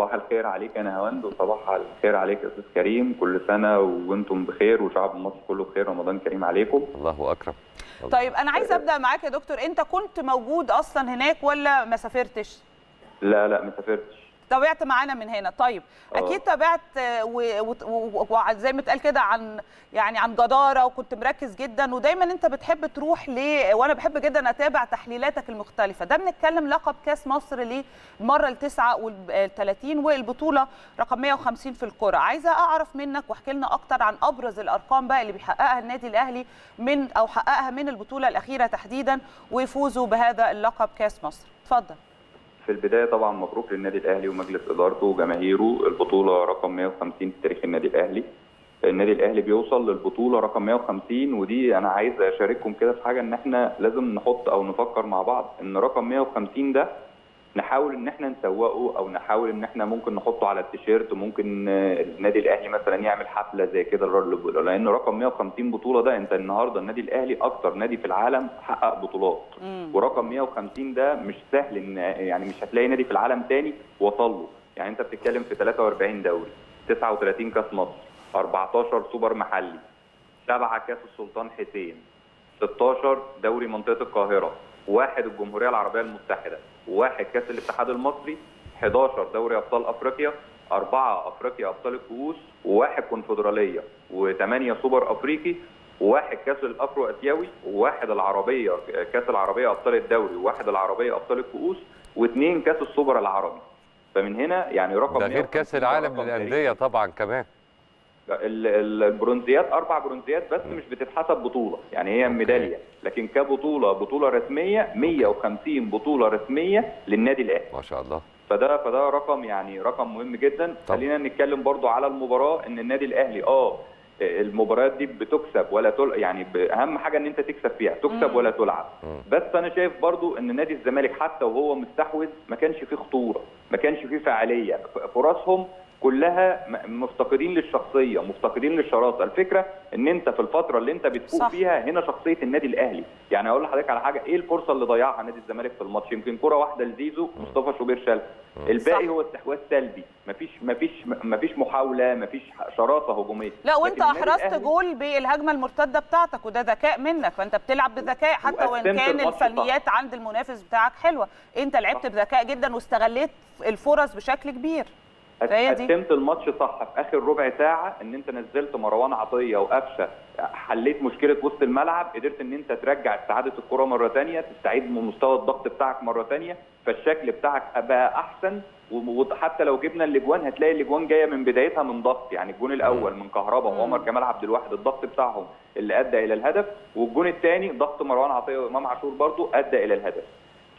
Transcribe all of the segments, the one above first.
صباح الخير عليك أنا هوند وصباح الخير عليك يا أستاذ كريم. كل سنة وأنتم بخير وشعب مصر كله بخير. رمضان كريم عليكم. الله أكرم. طيب أنا عايزه أبدأ معاك يا دكتور. أنت كنت موجود أصلا هناك ولا ما سافرتش؟ لا لا ما سافرتش. تابعت معانا من هنا. طيب آه. أكيد تابعت آه، وزي ما اتقال كده عن يعني عن جدارة وكنت مركز جدا ودايما أنت بتحب تروح ل وأنا بحب جدا أتابع تحليلاتك المختلفة. ده بنتكلم لقب كأس مصر للمرة ال 39 والبطولة رقم 150 في الكرة. عايزة أعرف منك واحكي لنا أكتر عن أبرز الأرقام بقى اللي بيحققها النادي الأهلي من أو حققها من البطولة الأخيرة تحديدا ويفوزوا بهذا اللقب كأس مصر. اتفضل. في البداية طبعا مبروك للنادي الأهلي ومجلس إدارته وجماهيره. البطولة رقم 150 في تاريخ النادي الأهلي. النادي الأهلي بيوصل للبطولة رقم 150 ودي أنا عايز أشارككم كده في حاجة إن إحنا لازم نحط أو نفكر مع بعض إن رقم 150 ده نحاول إن إحنا نسوقه أو نحاول إن إحنا ممكن نحطه على التيشيرت ممكن آه، النادي الأهلي مثلا يعمل حفلة زي كده لأن رقم 150 بطولة ده أنت النهارده النادي الأهلي أكتر نادي في العالم حقق بطولات. مم. ورقم 150 ده مش سهل إن يعني مش هتلاقي نادي في العالم تاني وصل له يعني أنت بتتكلم في 43 دوري 39 كأس مصر 14 سوبر محلي سبعة كأس السلطان حسين 16 دوري منطقة القاهرة. واحد الجمهورية العربية المتحدة واحد كأس الاتحاد المصري 11 دوري أبطال أفريقيا أربعة أفريقيا أبطال الكؤوس وواحد كونفدرالية وثمانية سوبر أفريقي وواحد كأس الأفرو أسيوي وواحد العربية كأس العربية أبطال الدوري وواحد العربية أبطال الكؤوس واثنين كأس السوبر العربي. فمن هنا يعني رقم ده غير 150 كأس العالم للأندية طبعا كمان. البرونزيات أربع برونزيات بس مش بتتحسب بطولة. يعني هي ميدالية. لكن كبطولة بطولة رسمية 150 بطولة رسمية للنادي الأهلي. ما شاء الله. فده فده رقم يعني رقم مهم جدا. طب. خلينا نتكلم برضو على المباراة إن النادي الأهلي آه المباريات دي بتكسب ولا تل... يعني اهم حاجة إن أنت تكسب فيها تكسب مم. ولا تلعب. مم. بس أنا شايف برضو إن نادي الزمالك حتى وهو مستحوذ ما كانش فيه خطورة ما كانش فيه فعالية. فرصهم كلها مفتقدين للشخصية مفتقدين للشراسة. الفكرة إن أنت في الفترة اللي أنت بتفوق صح. فيها هنا شخصية النادي الأهلي. يعني أقول لحضرتك على حاجة إيه الفرصة اللي ضيعها نادي الزمالك في الماتش؟ يمكن كرة واحدة لزيزو مصطفى شوبير شالها الباقي صح. هو استحواذ سلبي مفيش مفيش مفيش محاولة مفيش شراسة هجومية. لا وأنت أحرزت جول بالهجمة المرتدة بتاعتك وده ذكاء منك. فأنت بتلعب بذكاء حتى وإن كان الفنيات عند المنافس بتاعك حلوة. أنت لعبت بذكاء جدا واستغليت الفرص بشكل كبير. فهي دي. قسمت الماتش صح. في آخر ربع ساعة إن أنت نزلت مروان عطية وقفشة حليت مشكلة وسط الملعب قدرت إن أنت ترجع استعادة الكرة مرة ثانية تستعيد من مستوى الضغط بتاعك مرة ثانية فالشكل بتاعك بقى أحسن. وحتى لو جبنا الأجوان هتلاقي الأجوان جاية من بدايتها من ضغط. يعني الجون الأول من كهربا وعمر كمال عبد الواحد الضغط بتاعهم اللي أدى إلى الهدف. والجون الثاني ضغط مروان عطية وإمام عاشور برضو أدى إلى الهدف.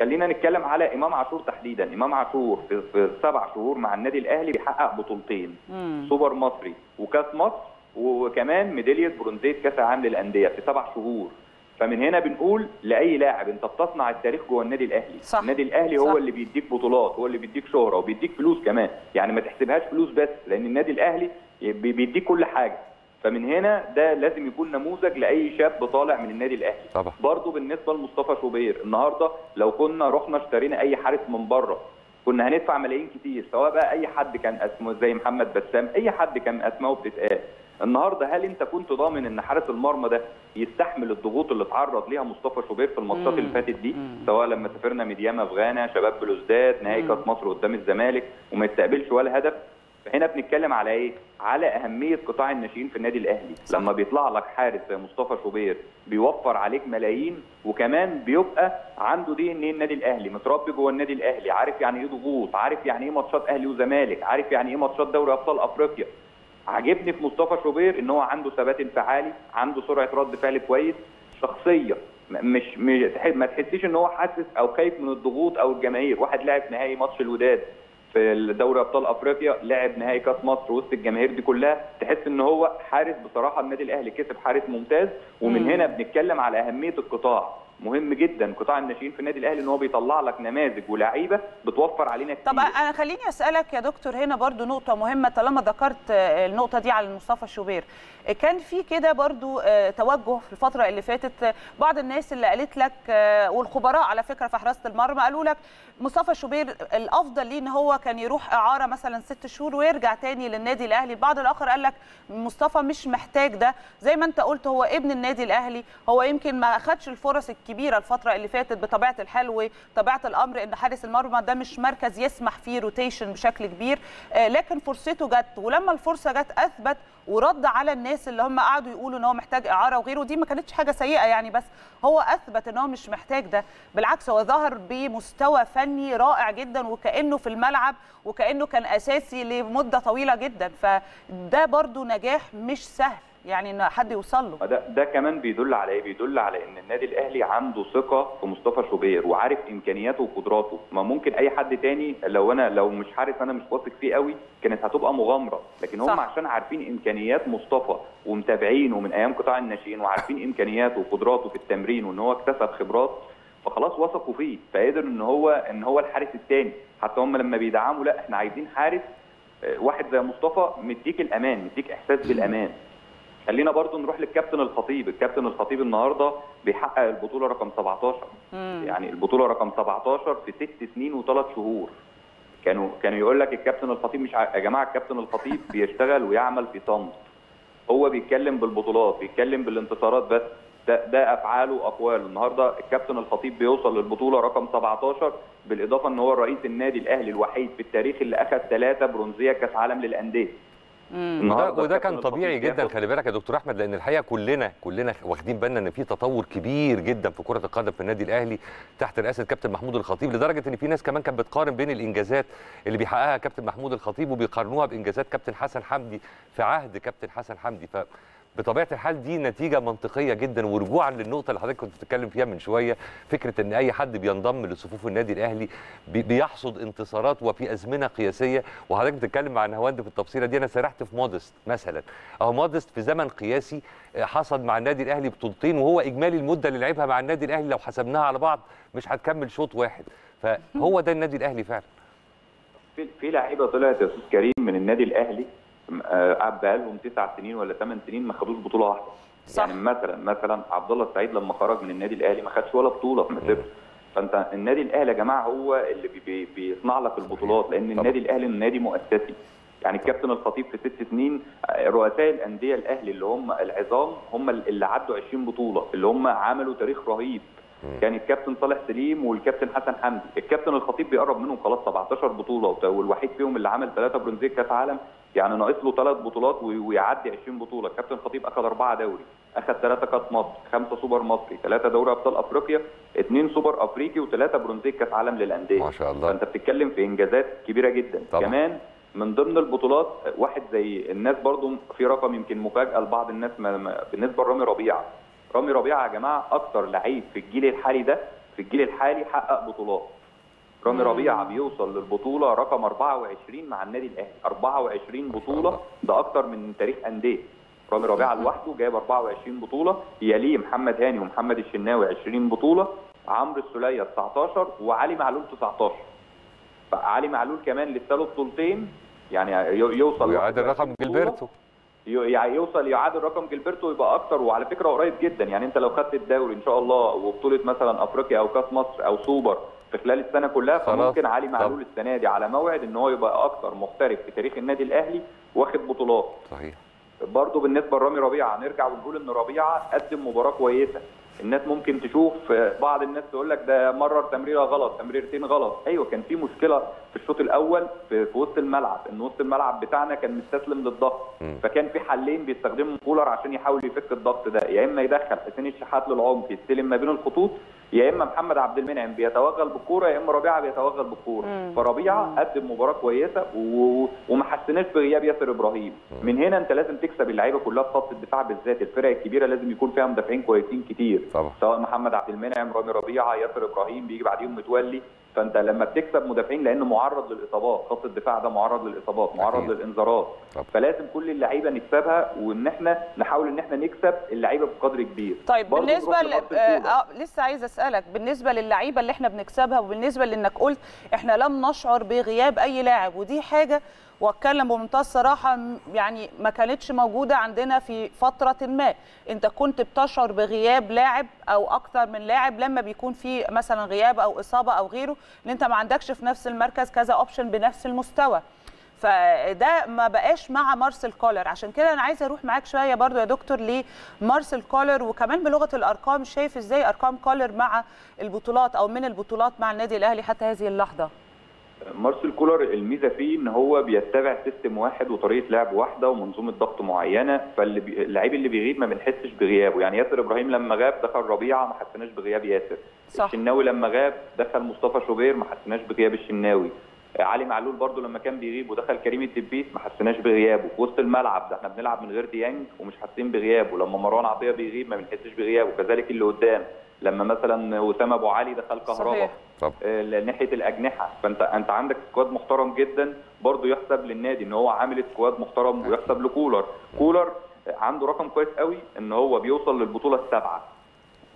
خلينا نتكلم على إمام عاشور تحديدا إمام عاشور في, في سبع شهور مع النادي الأهلي بيحقق بطولتين مم. سوبر مصري وكأس مصر وكمان ميدالية برونزيه كأس العالم للأندية في سبع شهور فمن هنا بنقول لأي لاعب أنت بتصنع التاريخ جوه النادي الأهلي صح. النادي الأهلي صح. هو اللي بيديك بطولات هو اللي بيديك شهرة وبيديك فلوس كمان يعني ما تحسبهاش فلوس بس لأن النادي الأهلي بي- بيديك كل حاجة فمن هنا ده لازم يكون نموذج لأي شاب طالع من النادي الأهلي طبعا برضه بالنسبة لمصطفى شوبير النهارده لو كنا رحنا اشترينا أي حارس من بره كنا هندفع ملايين كتير سواء بقى أي حد كان أسمه زي محمد بسام أي حد كان اسمائه بتتقال النهارده هل أنت كنت ضامن إن حارس المرمى ده يستحمل الضغوط اللي اتعرض ليها مصطفى شوبير في الماتشات. اللي فاتت دي. سواء لما سافرنا ميدياما في غانا شباب بلوزداد نهائي. كاس مصر قدام الزمالك وما يستقبلش ولا هدف فهنا بنتكلم على إيه؟ على أهمية قطاع الناشئين في النادي الأهلي، صح. لما بيطلع لك حارس زي مصطفى شوبير بيوفر عليك ملايين وكمان بيبقى عنده دي إن إيه النادي الأهلي متربي جوه النادي الأهلي، عارف يعني إيه ضغوط، عارف يعني إيه ماتشات أهلي وزمالك، عارف يعني إيه ماتشات دوري أبطال أفريقيا. عاجبني في مصطفى شوبير إن هو عنده ثبات انفعالي، عنده سرعة رد فعل كويس، شخصيه مش مش- ما تحسيش إن هو حاسس أو خايف من الضغوط أو الجماهير، واحد لاعب نهائي ماتش الوداد في دوري أبطال أفريقيا لعب نهائي كأس مصر وسط الجماهير دي كلها تحس إن هو حارس بصراحة النادي الأهلي كسب حارس ممتاز ومن مم. هنا بنتكلم على أهمية القطاع. مهم جدا قطاع الناشئين في النادي الأهلي إن هو بيطلع لك نماذج ولاعيبة بتوفر علينا كتير. طب أنا خليني أسألك يا دكتور هنا برضو نقطة مهمة طالما ذكرت النقطة دي على مصطفى شوبير. كان في كده برضو توجه في الفترة اللي فاتت بعض الناس اللي قالت لك والخبراء على فكرة في حراسة المرمى قالوا لك مصطفى شوبير الأفضل ليه إن هو كان يروح إعارة مثلا ست شهور ويرجع تاني للنادي الأهلي. البعض الآخر قال لك مصطفى مش محتاج ده. زي ما أنت قلت هو ابن النادي الأهلي. هو يمكن ما أخدش الفرص الكبيرة الفترة اللي فاتت بطبيعة الحال وطبيعة الأمر إن حارس المرمى ده مش مركز يسمح فيه روتيشن بشكل كبير لكن فرصته جت. ولما الفرصة جت أثبت ورد على الناس اللي هم قعدوا يقولوا إن هو محتاج إعارة وغيره ودي ما كانتش حاجة سيئة يعني بس هو أثبت إن هو مش محتاج ده. بالعكس هو ظهر بمستوى فني رائع جدا وكأنه في الملعب وكأنه كان أساسي لمدة طويلة جدا. فده برضو نجاح مش سهل. يعني إن حد يوصل له. ده ده كمان بيدل على إيه؟ بيدل على إن النادي الأهلي عنده ثقة في مصطفى شوبير وعارف إمكانياته وقدراته. ما ممكن أي حد تاني لو أنا لو مش حارس أنا مش واثق فيه قوي كانت هتبقى مغامرة. لكن هم عشان عارفين إمكانيات مصطفى ومتابعينه من أيام قطاع الناشئين وعارفين إمكانياته وقدراته في التمرين وإن هو اكتسب خبرات فخلاص وثقوا فيه. فقدر إن هو إن هو الحارس الثاني حتى هم لما بيدعموا لأ إحنا عايزين حارس واحد زي مصطفى مديك الأمان مديك إحساس بالأمان. خلينا برضو نروح للكابتن الخطيب. الكابتن الخطيب النهارده بيحقق البطولة رقم 17 مم. يعني البطولة رقم 17 في ست سنين وثلاث شهور. كانوا كانوا يقول لك الكابتن الخطيب مش ع... يا جماعة الكابتن الخطيب بيشتغل ويعمل في صمت. هو بيتكلم بالبطولات بيتكلم بالانتصارات بس ده, ده أفعاله وأقواله. النهارده الكابتن الخطيب بيوصل للبطولة رقم 17 بالإضافة إن هو رئيس النادي الأهلي الوحيد في التاريخ اللي اخذ ثلاثة برونزية كأس عالم للأندية. وده, وده كان طبيعي جدا خلي بالك يا دكتور أحمد لأن الحقيقة كلنا كلنا واخدين بالنا إن في تطور كبير جدا في كرة القدم في النادي الأهلي تحت رئاسة كابتن محمود الخطيب لدرجة إن في ناس كمان كانت بتقارن بين الإنجازات اللي بيحققها كابتن محمود الخطيب وبيقارنوها بإنجازات كابتن حسن حمدي في عهد كابتن حسن حمدي. ف بطبيعة الحال دي نتيجة منطقية جدا ورجوعا للنقطة اللي حضرتك كنت بتتكلم فيها من شوية فكرة إن أي حد بينضم لصفوف النادي الأهلي بيحصد انتصارات وفي أزمنة قياسية وحضرتك بتتكلم مع نهاوند في التفصيلة دي. أنا سرحت في مودست مثلا. أهو مودست في زمن قياسي حصد مع النادي الأهلي بطولتين وهو إجمالي المدة اللي لعبها مع النادي الأهلي. لو حسبناها على بعض مش هتكمل شوط واحد. فهو ده النادي الأهلي فعلا. في لعيبة طلعت يا أستاذ كريم من النادي الأهلي بقى لهم تسع سنين ولا ثمان سنين ما خدوش بطولة واحدة صح. يعني مثلا مثلا عبد الله السعيد لما خرج من النادي الأهلي ما خدش ولا بطولة في مسيرته فأنت النادي الأهلي يا جماعة هو اللي بي بيصنع لك البطولات لأن طبعا. النادي الأهلي نادي مؤسسي يعني الكابتن الخطيب في ست سنين رؤساء الأندية الأهلي اللي هم العظام هم اللي عدوا 20 بطولة اللي هم عملوا تاريخ رهيب كان الكابتن صالح سليم والكابتن حسن حمدي. الكابتن الخطيب بيقرب منهم خلاص 17 بطولة والوحيد فيهم اللي عمل ثلاثة برونزيه كأس عالم يعني ناقص له ثلاث بطولات ويعدي 20 بطولة. الكابتن الخطيب أخذ أربعة دوري. أخذ ثلاثة كأس مصر خمسة سوبر مصري ثلاثة دوري أبطال أفريقيا اثنين سوبر أفريقي وثلاثة برونزيه كأس عالم للأندية. ما شاء الله. فأنت بتتكلم في إنجازات كبيرة جدا. طبعا. كمان من ضمن البطولات واحد زي الناس برضو في رقم يمكن مفاجأة لبعض الناس ما ما بالنسبة لرامي ربيعة. رامي ربيعة يا جماعة أكتر لعيب في الجيل الحالي ده في الجيل الحالي حقق بطولات. رامي ربيعة بيوصل للبطولة رقم 24 مع النادي الأهلي. 24 بطولة ده أكتر من تاريخ أندية. رامي ربيعة لوحده جايب 24 بطولة يليه محمد هاني ومحمد الشناوي 20 بطولة عمرو السولية 19 وعلي معلول 19 فعلي معلول كمان لسه له بطولتين يعني يوصل ويعادل رقم جilberto يعني يوصل يعادل رقم جilberto ويبقى أكتر وعلى فكرة قريب جدا. يعني أنت لو خدت الدوري إن شاء الله وبطولة مثلا أفريقيا أو كأس مصر أو سوبر في خلال السنة كلها فممكن علي معلول السنة دي على موعد إن هو يبقى أكتر محترف في تاريخ النادي الأهلي واخد بطولات. صحيح. برضه بالنسبة لرامي ربيعة هنرجع ونقول إن ربيعة قدم مباراة كويسة. الناس ممكن تشوف بعض الناس تقول لك ده مرر تمريرة غلط تمريرتين غلط. أيوه كان في مشكلة في الشوط الأول في, في وسط الملعب. إن وسط الملعب بتاعنا كان مستسلم للضغط. فكان في حلين بيستخدمهم كولر عشان يحاول يفك الضغط ده. يا إما يدخل حسين الشحات للعمق يستلم ما بين الخطوط يا إما محمد عبد المنعم بيتوغل بالكورة يا إما ربيعة بيتوغل بالكورة. فربيعة قدم مباراة كويسة و... وما حسناش بغياب ياسر إبراهيم. من هنا أنت لازم تكسب اللعيبة كلها في خط الدفاع بالذات. الفرق الكبيرة لازم يكون فيها مدافعين كويسين كتير. طبعا. سواء محمد عبد المنعم رامي ربيعة ياسر إبراهيم بيجي بعديهم متولي. فانت لما بتكسب مدافعين لأنه معرض للاصابات خط الدفاع ده معرض للاصابات معرض أكيد. للانذارات طب. فلازم كل اللعيبة نكسبها وإن إحنا نحاول إن إحنا نكسب اللعيبة بقدر كبير طيب بالنسبة ل... آه. آه لسه عايزه أسألك بالنسبة للعيبة اللي إحنا بنكسبها وبالنسبة لإنك قلت إحنا لم نشعر بغياب أي لاعب ودي حاجة واتكلم بمنتهى الصراحة يعني ما كانتش موجودة عندنا في فترة ما. انت كنت بتشعر بغياب لاعب أو أكتر من لاعب لما بيكون في مثلا غياب أو إصابة أو غيره إن انت ما عندكش في نفس المركز كذا اوبشن بنفس المستوى. فده ما بقاش مع مارسيل كولر. عشان كده أنا عايزة أروح معاك شوية برضو يا دكتور لمارسيل كولر وكمان بلغة الأرقام شايف إزاي أرقام كولر مع البطولات أو من البطولات مع النادي الأهلي حتى هذه اللحظة؟ مارسيل كولر الميزة فيه إن هو بيتبع system واحد وطريقة لعب واحدة ومنظومة ضغط معينة فاللي بي... اللعيب اللي بيغيب ما بنحسش بغيابه. يعني ياسر إبراهيم لما غاب دخل ربيعة ما حسيناش بغياب ياسر. صح. الشناوي لما غاب دخل مصطفى شوبير ما حسيناش بغياب الشناوي. علي معلول برضو لما كان بيغيب ودخل كريم الدبيس ما حسيناش بغيابه. في وسط الملعب ده إحنا بنلعب من غير ديانج ومش حاسين بغيابه. لما مروان عطية بيغيب ما بنحسش بغيابه. كذلك اللي قدام. لما مثلا وسام أبو علي دخل كهربا صحيح. طب. آه، ناحية الأجنحة. فأنت أنت عندك squad محترم جدا برضه يحسب للنادي إن هو عامل squad محترم ويحسب لكولر. كولر عنده رقم كويس قوي إن هو بيوصل للبطولة السابعة.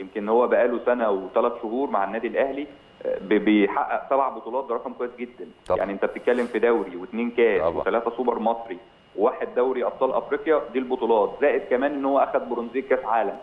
يمكن هو بقاله سنة وثلاث شهور مع النادي الأهلي آه، بي- بيحقق سبع بطولات ده رقم كويس جدا. طبعا. يعني أنت بتتكلم في دوري واثنين كاس طبعا. وثلاثة سوبر مصري وواحد دوري أبطال أفريقيا دي البطولات. زائد كمان إن هو اخذ برونزيه كأس عالم.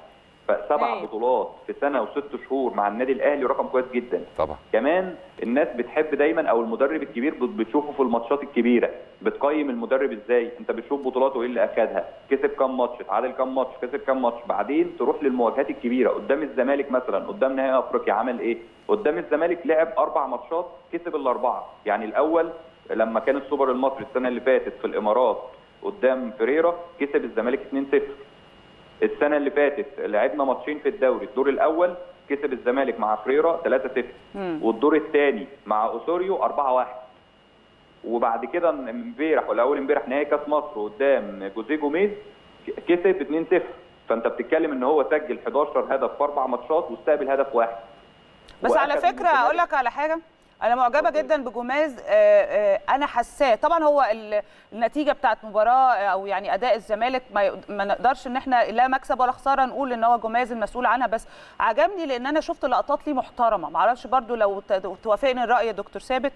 فسبع هايل. بطولات في سنة وست شهور مع النادي الأهلي رقم كويس جدا. طبعا. كمان الناس بتحب دايما أو المدرب الكبير بت- بتشوفه في الماتشات الكبيرة. بتقيم المدرب إزاي؟ أنت بتشوف بطولاته إيه اللي أخدها؟ كسب كام ماتش؟ اتعادل كام ماتش؟ كسب كام ماتش؟ بعدين تروح للمواجهات الكبيرة. قدام الزمالك مثلا قدام نهائي أفريقيا عمل إيه؟ قدام الزمالك لعب أربع ماتشات كسب الأربعة. يعني الأول لما كان السوبر المصري السنة اللي فاتت في الإمارات قدام فريرا كسب الزمالك 2-0 السنة اللي فاتت لعبنا ماتشين في الدوري. الدور الأول كسب الزمالك مع فريرا 3-0 مم. والدور الثاني مع أوسوريو 4-1 وبعد كده امبارح ولا أول امبارح نهائي كأس مصر قدام جوزيه جوميز كسب 2-0 فأنت بتتكلم إن هو سجل 11 هدف في أربع ماتشات واستقبل هدف واحد. بس على فكرة أقول لك على حاجة. أنا معجبة. جدا بجوميز آه، آه، أنا حاساه. طبعا هو ال- النتيجة بتاعت مباراة أو يعني أداء الزمالك ما نقدرش إن إحنا لا مكسب ولا خسارة نقول إن هو جوميز المسؤول عنها بس عجبني لأن أنا شفت لقطات ليه محترمة. ما أعرفش برضو لو توافقني الرأي يا دكتور ثابت.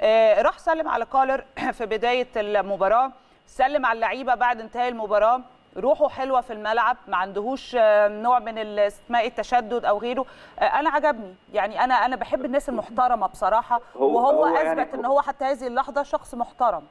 آه، راح سلم على كولر في بداية المباراة سلم على اللعيبة بعد انتهاء المباراة. روحه حلوة في الملعب ما عندهوش آه، نوع من اسمها إيه التشدد أو غيره. آه، أنا عجبني. يعني أنا أنا بحب الناس المحترمة بصراحة. هو- وهو هو يعني أثبت إن هو حتى هذه اللحظة شخص محترم.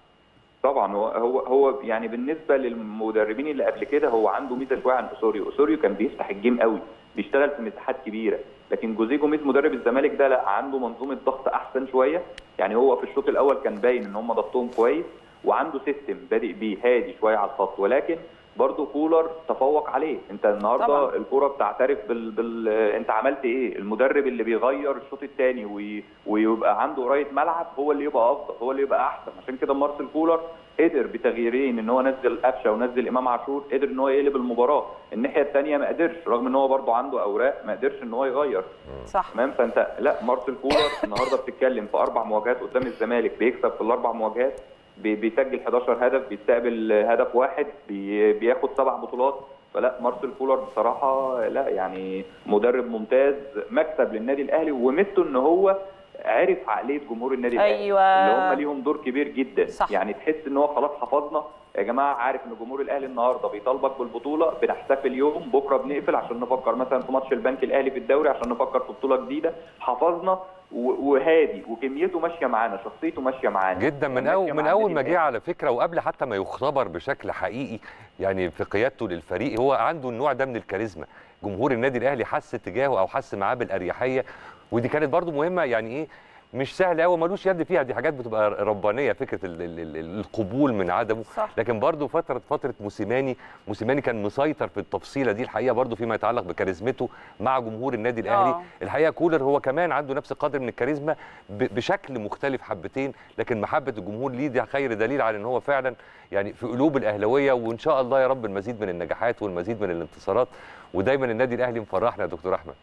طبعا. هو هو هو يعني بالنسبة للمدربين اللي قبل كده هو عنده ميزة شوية عن اسوريو، اسوريو كان بيفتح ال game قوي بيشتغل في مساحات كبيرة، لكن جوزيه جوميز مدرب الزمالك ده لا عنده منظومة ضغط أحسن شوية، يعني هو في الشوط الأول كان باين إن هم ضغطهم كويس وعنده system بادئ بيه هادي شوية على الخط. ولكن برضه كولر تفوق عليه. انت النهارده. الكورة بتعترف بال... بال... انت عملت إيه؟ المدرب اللي بيغير الشوط الثاني وي... ويبقى عنده قرايه ملعب هو اللي يبقى أفضل هو اللي يبقى أحسن. عشان كده مارسيل كولر قدر بتغييرين إن هو نزل قفشة ونزل إمام عاشور قدر إن هو يقلب المباراة. الناحية الثانية ما قدرش رغم إن هو برضه عنده أوراق ما قدرش إن هو يغير. صح. تمام؟ فأنت لا مارسيل كولر النهارده بتتكلم في أربع مواجهات قدام الزمالك بيكسب في الأربع مواجهات. بيسجل 11 هدف بيستقبل هدف واحد بي- بياخد سبع بطولات. فلا مارسيل كولر بصراحة لا يعني مدرب ممتاز مكسب للنادي الأهلي وميزته إن هو عرف عقلية جمهور النادي الأهلي. أيوة. اللي هم ليهم دور كبير جدا. صح. يعني تحس إن هو خلاص حفظنا. يا جماعة عارف إن جمهور الأهلي النهارده بيطالبك بالبطولة بنحتفل يوم بكرة بنقفل عشان نفكر مثلا في ماتش البنك الأهلي في الدوري عشان نفكر في بطولة جديدة. حفظنا. وهادي وكميته ماشية معانا شخصيته ماشية معانا جدا من اول من أول ما. جه على فكرة وقبل حتى ما يختبر بشكل حقيقي يعني في قيادته للفريق هو عنده النوع ده من الكاريزما جمهور النادي الأهلي حس تجاهه أو حس معاه بالأريحية ودي كانت برضو مهمة يعني إيه مش سهل قوي ملوش يد فيها. دي حاجات بتبقى ربانية فكرة ال ال ال القبول من عدمه. صح. لكن برضو فترة فترة موسيماني موسيماني كان مسيطر في التفصيلة دي الحقيقة برضو فيما يتعلق بكاريزمته مع جمهور النادي الأهلي. آه. الحقيقة كولر هو كمان عنده نفس القدر من الكاريزما بشكل مختلف حبتين. لكن محبة الجمهور ليه ده خير دليل على إن هو فعلا يعني في قلوب الأهلاوية وإن شاء الله يا رب المزيد من النجاحات والمزيد من الانتصارات. ودايما النادي الأهلي مفرحنا يا دكتور أحمد.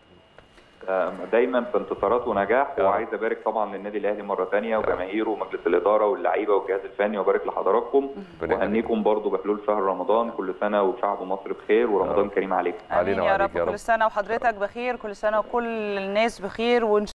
دايما في انتصارات ونجاح. رب. وعايز أبارك طبعا للنادي الأهلي مرة ثانية وجماهيره ومجلس الإدارة واللعيبة والجهاز الفني وبارك لحضراتكم. وهنيكم برضو بحلول شهر رمضان. كل سنة وشعب مصر بخير ورمضان كريم عليكم. علينا يا رب. كل. سنة وحضرتك بخير كل سنة وكل الناس بخير وان